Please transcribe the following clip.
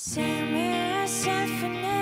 Send me a symphony.